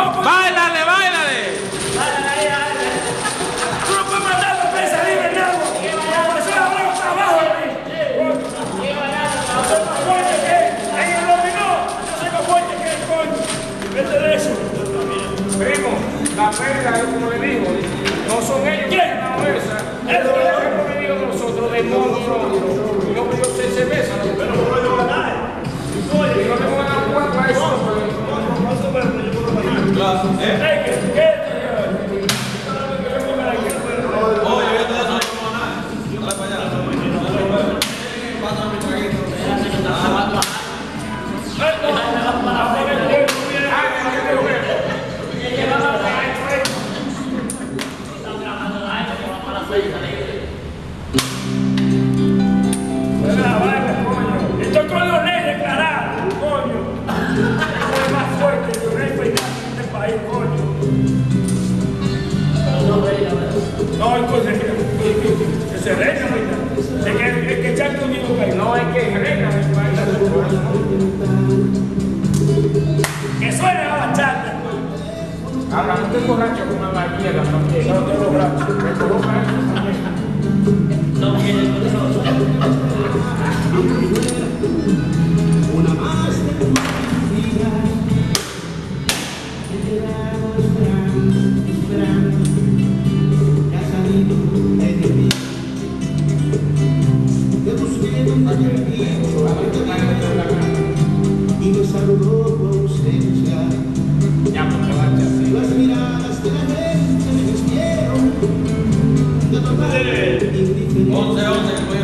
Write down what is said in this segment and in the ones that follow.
¡Báilale, báilale! ¡Tú no puedes mandar la prensa libre, Nabo! ¡La persona abajo de soy más fuerte que ¡En el dominó! ¡Yo soy más fuerte que el coño! ¡Vete de eso! Primo, la perla es como le. abraço. É. pues es que, se que, que echar para No, hay que rega, Que suena la. Ahora, no te borracho con una vaquilla, la familia. No. No. Todos elas depois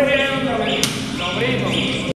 Sobrino. Sobrino.